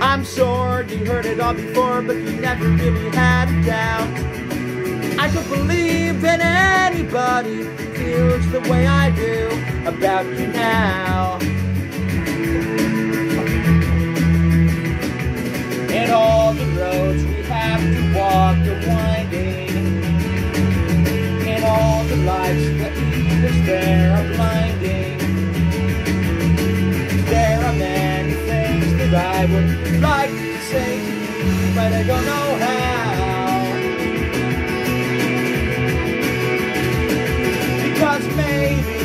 I'm sure you heard it all before, but you never really had a doubt. I don't believe that anybody feels the way I do about you now. And all the roads we have to walk are winding. And all the lights that lead us there I don't know how. Because maybe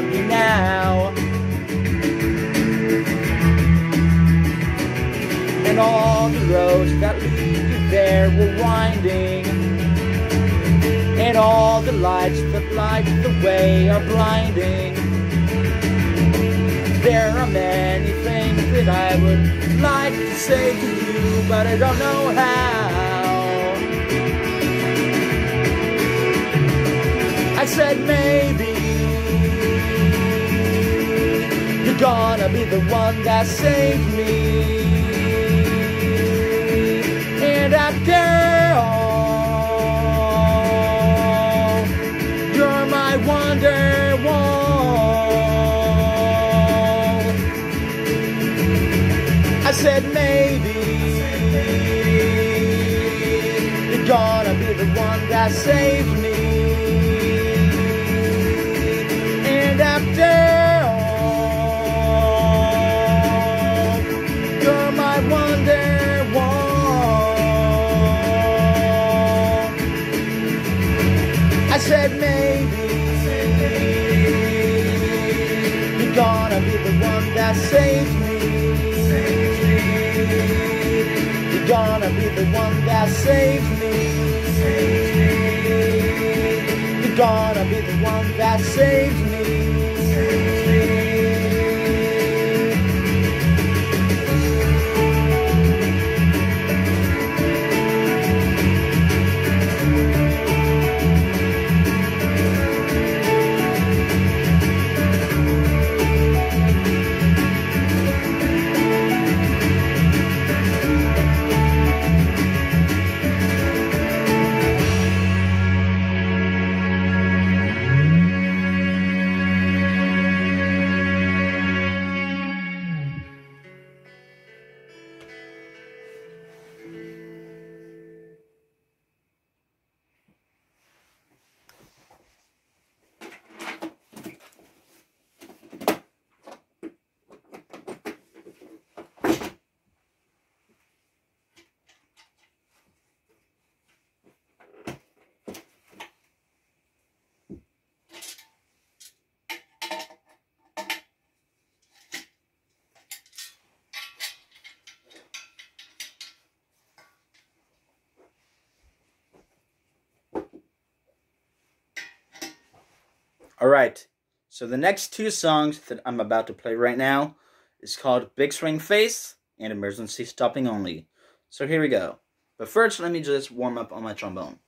about you now. And all the roads that lead you there were winding. And all the lights that light the way are blinding. There are many things that I would like to say to you, but I don't know how. I said maybe gonna be the one that saved me. And after all, you're my wonder. I said maybe you're gonna be the one that saved me. Said maybe you're gonna be the one that saves me. You're gonna be the one that saves me. You're gonna be the one that saves me. All right. So the next two songs that I'm about to play right now is called Big Swing Face and Emergency Stopping Only. So here we go. But first, let me just warm up on my trombone.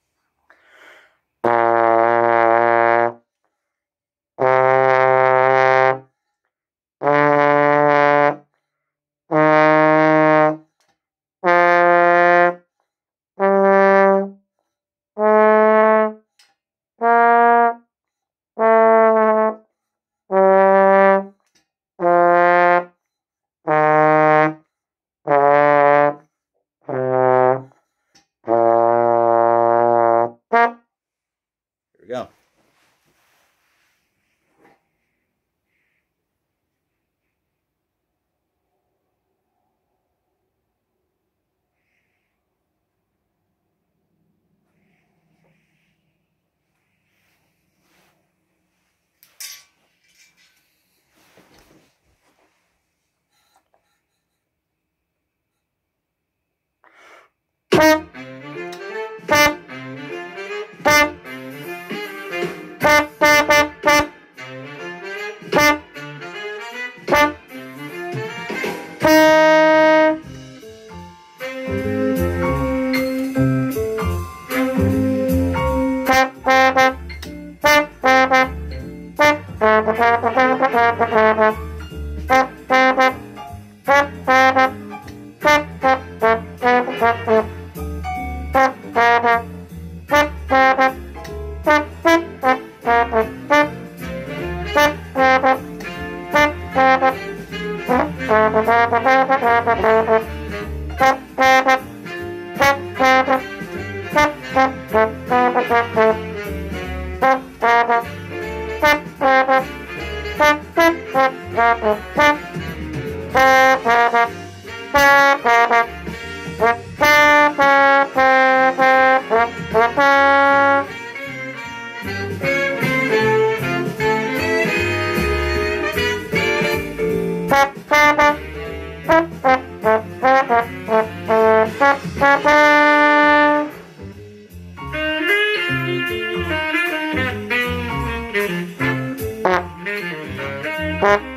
Thank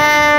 bye.